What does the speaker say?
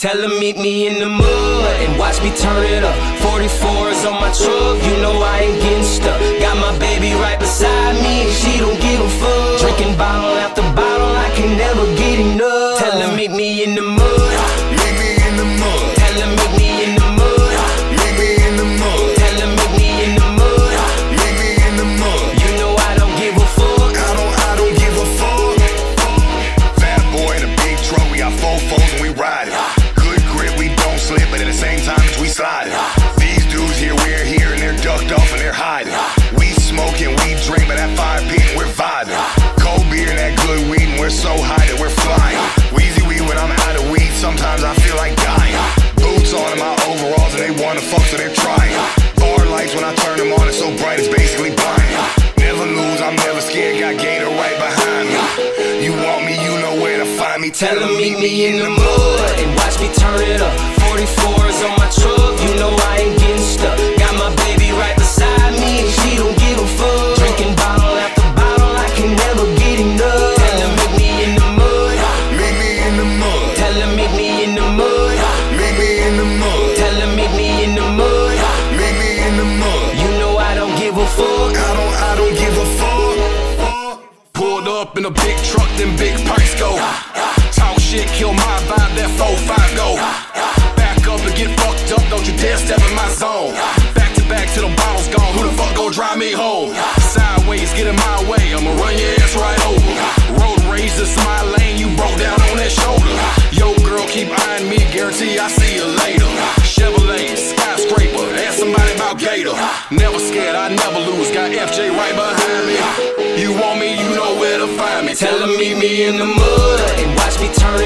Tell her meet me in the mud and watch me turn it up. 44s on my truck, you know I ain't getting stuck. Got my baby right beside me and she don't give a fuck. Drinking bottle after bottle, I can never get enough. Tell her meet me in the mud. And wanna fuck, so they're trying. Bar lights when I turn them on, it's so bright, it's basically blind. Never lose, I'm never scared, got Gator right behind me. You want me, you know where to find me. Tell her meet me in the mud and watch me turn it up. 44s on my truck, in a big truck, then big pipes go. Talk shit, kill my vibe, that 4-5 go. Back up and get fucked up, don't you dare step in my zone. Back to back till the bottle's gone, who the fuck gon' drive me home? Sideways, get in my way, I'ma run your ass right over. Road rage, this is my lane, you broke down on that shoulder. Yo, girl, keep eyeing me, guarantee I see you later. Chevrolet, skyscraper, ask somebody about Gator. Never scared, I never lose, got FJ right behind me. You want me, Tell her meet me in the mud. And watch me turn